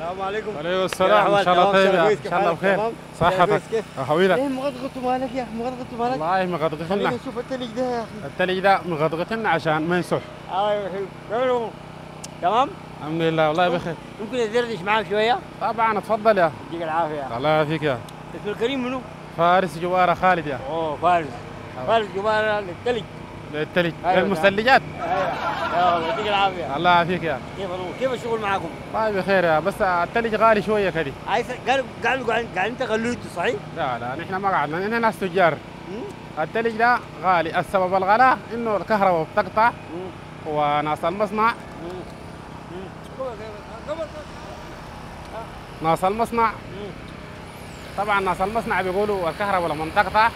السلام عليكم. عليكم السلام. إن شاء الله طيب إن شاء الله بخير. صحتك. كيف؟ حويلك إيه مغطغط مالك يا أخي؟ مغطغط مالك؟ والله مغطغتنا خلينا نشوف التلج ده يا أخي. التلج ده مغطغتنا عشان ما يسح أيوه حلو تمام؟ الحمد لله والله بخير. ممكن ادردش معاك شوية؟ طبعا اتفضل يا. يديك العافية. الله يعافيك يا. اسم الكريم منو؟ فارس جواره خالد يا. أوه فارس. فارس جبارة للتلج. التلج. أيوة. المثلجات أيوه. يديك العافية. الله يعافيك يا. كيف الأمور؟ كيف الشغل معاكم؟ والله بخير يا. بس التلج غالي شوية كده. عايز قالوا قالوا قاعدين قاعدين تغلوتوا صحيح؟ لا لا نحن ما قعدنا. نحن ناس تجار. مم؟ التلج ده غالي. السبب الغلاء إنه الكهرباء بتقطع. وناس المصنع. ناس المصنع. طبعا ناس المصنع بيقولوا الكهرباء لما تقطع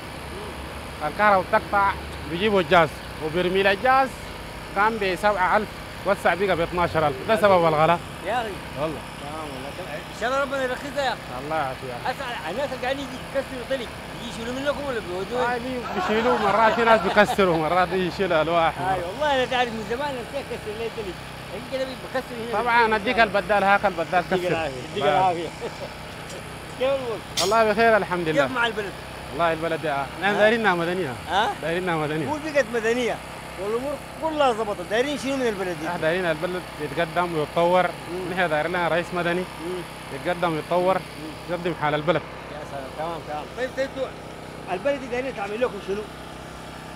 الكهرباء بتقطع بيجيبوا الجاز. وبرميل الجاز كان ب 7000 وسع بقى ب 12000 ده سبب الغلاء. يا أخي. والله. تمام والله. إن شاء الله ربنا يرخصها يا أخي. الله يعافيك. اسال الناس اللي قاعدين يجي يكسروا طلق يشيلوا منكم ولا بيودوا آه، دي بيشيلوه مرات في ناس بيكسروا مرات يشيلها الواحد أي والله أنا تعرف من زمان أنا اكسر لي طلق؟ كده بكسر هنا. طبعا أديك البدال هاك البدال يديك كسر العافية. يديك الله العافية. كيف الوضع؟ والله بخير الحمد لله. كيف مع البلد؟ والله البلد آه، نحن دايرينها مدنيه ها؟ دايرينها مدنيه قول بقت مدنية. والأمور كلها ظبطت. دايرين شنو من البلد دي؟ نحن دايرين البلد يتقدم ويتطور. نحن دايرين رئيس مدني. مم. يتقدم ويتطور. يقدم حال البلد. يا سلام. تمام تمام. طيب طيب أنتوا البلد دي دايرين تعمل لكم شنو؟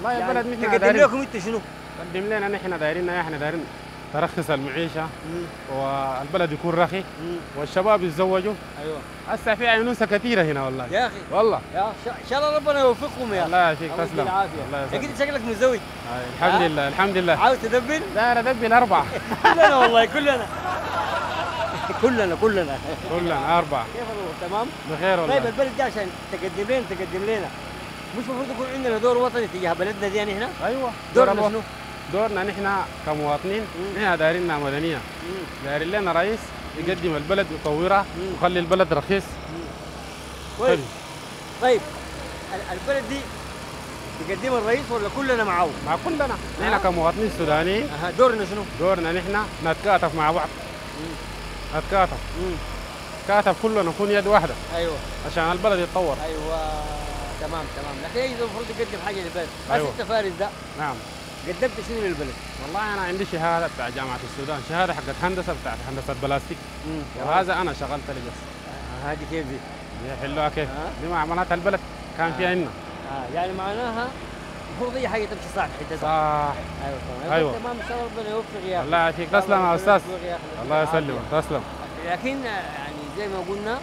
والله البلد يعني نحن تقدم دايرين. لكم انت شنو؟ قدم لنا نحن دايرين إحنا دايرين. ترخص المعيشة والبلد يكون رخي. والشباب يتزوجوا. أيوه. هسه في عينوسه كثيرة هنا والله. يا أخي. والله. يا إن شاء الله ربنا يوفقكم يا أخي. الله يعافيك. يديك تسلم. العافية. الله يسلمك. كده شكلك متزوج. الحمد؟ لله الحمد لله. عاوز تدبر؟ داير أدبل أربعة. كلنا والله كلنا. كلنا كلنا. كلنا أربعة. كيف الأمور تمام؟ بخير طيب والله البلد دي عشان تقدم لنا تقدم لنا. مش المفروض يكون عندنا دور وطني تجاه بلدنا دي يعني هنا؟ أيوه. دورنا دور شنو؟ دورنا نحن كمواطنين. نحن دايرينها مدنية. دايرين لنا رئيس يقدم البلد يطورها. ويخلي البلد رخيص كويس. طيب ال- البلد دي تقدم الرئيس ولا كلنا معاه؟ مع كلنا نحن آه. كمواطنين سودانيين أها دورنا شنو؟ دورنا نحن نتكاتف مع بعض نتكاتف مم. كاتف كلنا نكون يد واحدة أيوه عشان البلد يتطور أيوه تمام تمام لكن يجب المفروض يقدم حاجة للبلد بس أيوة. أنت فارس ده نعم قدمت شنو للبلد؟ والله أنا عندي شهادة بتاع جامعة السودان شهادة حقت هندسة بتاعت هندسة بلاستيك. وهذا أنا شغلت لي بس. آه، هذه كيف دي؟ دي حلوها كيف؟ آه. دي معاملات البلد. كان فيها عندنا آه يعني معناها المفروض اي حاجة تمشي صح في صح. أيوه تمام أيوة. تمام ان شاء الله ربنا يوفق يا أخي. الله يعافيك. تسلم يا أستاذ. الله يسلمك. تسلم. لكن يعني زي ما قلنا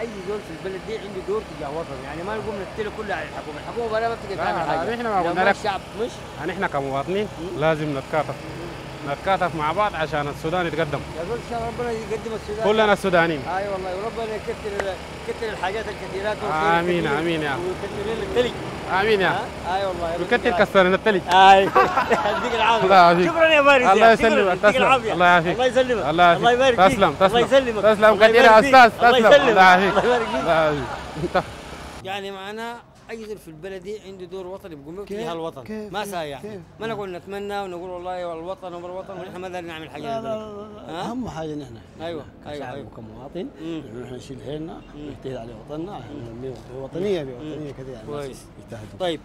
أي زول في البلد دي عنده دور تجاه وطنه يعني ما نقوم نتلي كله على الحكومة. الحكومة بلا ما بتقدر تعمل حاجة. نحن ما قلنا لك. الشعب مش نحن كمواطنين لازم نتكاتف نتكاتف مع بعض عشان السودان يتقدم يا زول إن شاء الله ربنا يقدم السودان كلنا السودانيين اي والله وربنا يكثر يكثر الحاجات الكثيرات آمين، آمين يا. ويكثر لنا التلج آمين يا؟ اي والله وكتر كسرنا التلج اي يديك العافية الله يعافيك. شكرا يا فارس الله. يسلمك. تسلم. الله يعافيك. الله يسلمك الله يبارك فيك تسلم، تسلم. الله يسلمك تسلم كثير يا. الله تسلم. الله يعافيك. الله يبارك فيك الله يعافيك. يعني معنا اي زول في البلد دي عنده دور وطني كيف؟ تجاه الوطن كيف؟ ما كيف؟ ما نقول نتمنى ونقول والله الوطن وما الوطن ونحن ما دارين نعمل حاجة لا لا؟ أهم حاجة نحن أيوة، أيوة، كشعب أيوة. وكمواطن مم. انه نحن نشيل حيلنا ونجتهد على وطننا وطنيه بوطنية كذا يعني كويس. طيب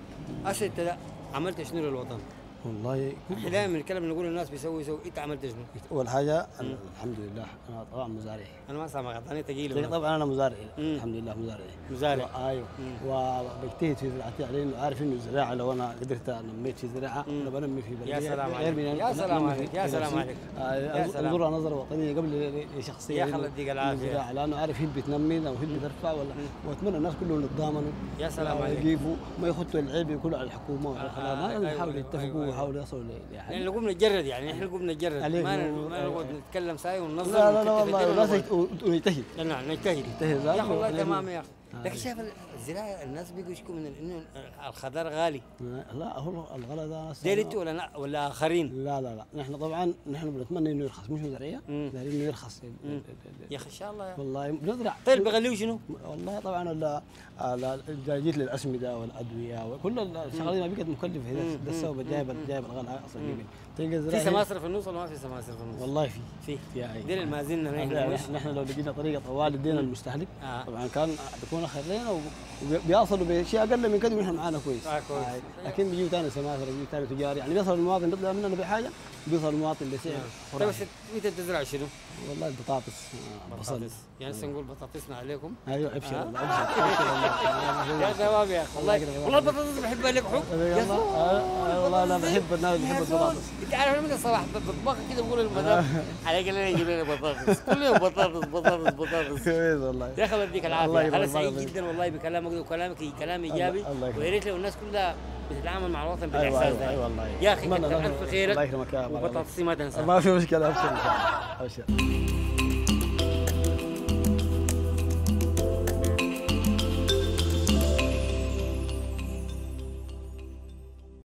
هسه انت عملت شنو للوطن؟ والله إحنا دائما الكلام اللي نقول للناس بيسوي يسوي انت عملت شنو؟ اول حاجة أنا الحمد لله أنا طبعا مزارع أنا ما سامعك أنا ثقيل طبعا أنا مزارع. الحمد لله مزارع مزارع. أيوه. وبجتهد في زراعتي على إنه عارف إنه الزراعه لو أنا قدرت أنميت في زراعة. أنا بنمي في بلدية يا سلام عليك. يا سلام عليك. في يا سلام. عليك. آه،. أنظرها نظرة وطنية قبل شخصيه يا خالد يديك. الزراعة، لأنه عارف هي بتنمي أو هي بترفع ولا وأتمنى الناس كلهم يتضامنوا يا سلام عليك. ما يخطوا العيب كله على الحكومة وعلى آه، ما يحاولوا أيوة، يتفقوا أيوة. ويحاولوا يصلوا ل- يعني. لحل نقوم نتجرد يعني إحنا نقوم نتجرد ما نقعد نتكلم ساي وننظر لا لا لا والله ونجتهد. نعم نجتهد. نجتهد يا أخي والله تمام يا أخي. لكن شايف الزراعة الناس بيجوا يشكوا من إنه الخضار غالي. لا هو الغلا ده دير أنتوا ولا لا؟ ولا آخرين؟ لا لا لا. نحن طبعا نحن بنتمنى إنه يرخص مش مزرعيه. دايرين إنه يرخص. يا أخي إن شاء الله. والله بنزرع. طيب بيغليوا شنو؟ والله طبعا ال- جيت للأسمدة والأدوية وكل الشغلات ما بقت مكلفة. ده السبب جايب جايب الغلاء أصلا تلقى في الزراعه سماسرة في النص ولا ما في سماسرة في النص؟ والله في. في. في هاي دير المازلنا نحن. لو لقينا طريقة طوال ادينا المستهلك آه. طبعا كان خير لنا وبيصلوا بشيء أقل من كده ونحن معانا كويس. آه، كويس. هاي. لكن بيجيو ثاني سماسرة بيجيو ثاني تجاري. يعني بيصل المواطن بيطلع مننا بحاجة بيوصل المواطن بسعر طيب بس خرافي. انت بتزرع شنو؟ والله البطاطس آه، بصل. بطاطس يعني هسه نقول بطاطسنا عليكم. أيوه ابشر آه. والله ابشر يا شباب يا أخي والله الله والله البطاطس بحبها لك حب. يا والله. آه، آه، أنا بحب الناس بحب. البطاطس. انت عارف أنا من الصباح بطبخ كده بقول للمدام عليك لنا يجيب لنا بطاطس. كل يوم بطاطس بطاطس بطاطس. كويس والله. يا أخي يديك الله العافيه أنا سعيد جدا والله بكلامك ده وكلامك كلام إيجابي. ويا ريت لو الناس كلها بتتعامل مع الوطن أيوه بالإحساس أيوه ده. أيوه والله. يا أخي كتر ألف خيرك. الله يكرمك يا الله. ما تنسى ما في مشكلة أبشر أبشر.